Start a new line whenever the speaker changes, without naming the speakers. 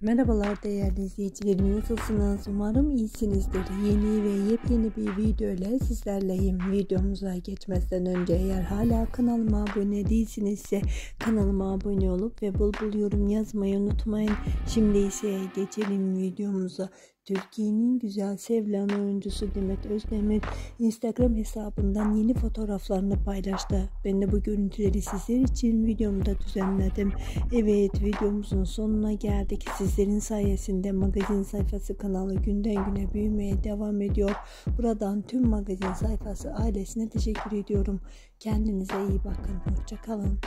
Merhabalar değerli izleyicilerim nasılsınız? Umarım iyisinizdir. Yeni ve yepyeni bir video ile sizlerleyim. Videomuza geçmeden önce eğer hala kanalıma abone değilsinizse kanalıma abone olup ve bul bul yorum yazmayı unutmayın. Şimdi ise geçelim videomuza. Türkiye'nin güzel sevilen oyuncusu Demet Özdemir Instagram hesabından yeni fotoğraflarını paylaştı. Ben de bu görüntüleri sizler için videomda düzenledim. Evet videomuzun sonuna geldik. Sizlerin sayesinde magazin sayfası kanalı günden güne büyümeye devam ediyor. Buradan tüm magazin sayfası ailesine teşekkür ediyorum. Kendinize iyi bakın. Hoşçakalın.